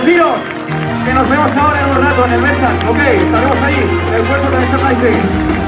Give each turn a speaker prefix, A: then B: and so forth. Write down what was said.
A: Deciros que nos vemos ahora en un rato en el Merchant, ok, estaremos ahí, en el puerto de Merchandising.